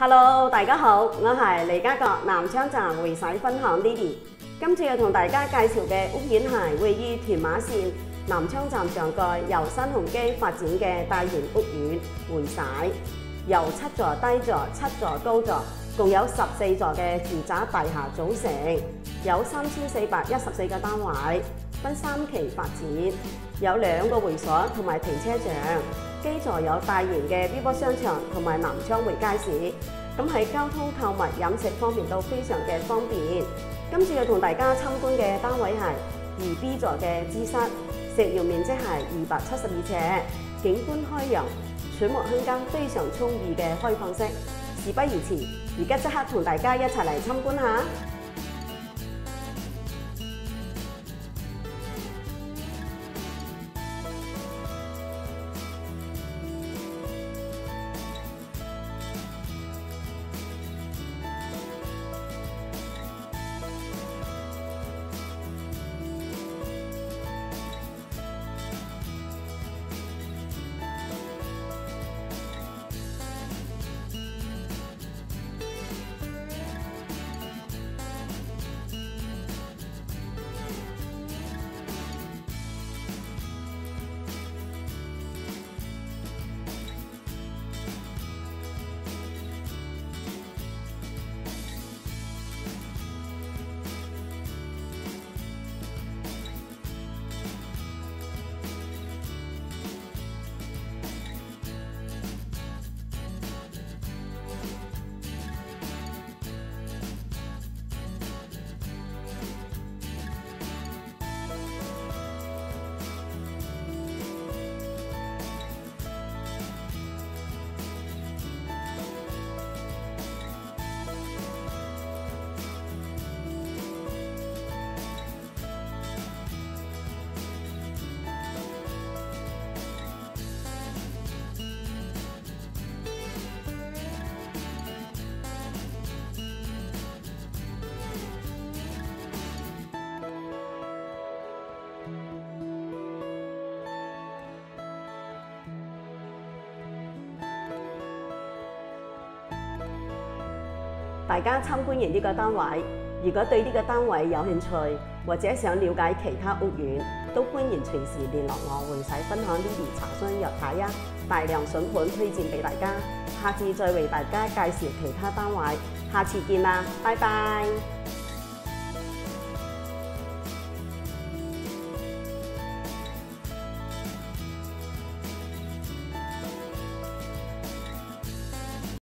Hello，大家好，我系李家阁南昌站汇洗分行 l i l y 今次要同大家介绍嘅屋苑系位于田马线南昌站上盖，由新鸿基发展嘅大型屋苑汇洗，由七座低座、七座高座，共有十四座嘅住宅大厦组成，有三千四百一十四个单位。分三期发展，有两个会所同埋停车场基座有大型嘅 B 波商场同埋南昌门街市，咁喺交通、购物、饮食方面都非常嘅方便。今次要同大家参观嘅单位系二 B 座嘅資室，石用面积系二百七十二尺，景观开揚，储物空间非常充裕嘅开放式。事不宜迟，而家即刻同大家一齐嚟参观下。大家参观完呢个单位，如果对呢个单位有兴趣，或者想了解其他屋苑，都欢迎随时联络我，会使分享呢啲查询入睇啊！大量笋盘推荐俾大家，下次再为大家介绍其他单位，下次见啦，拜拜。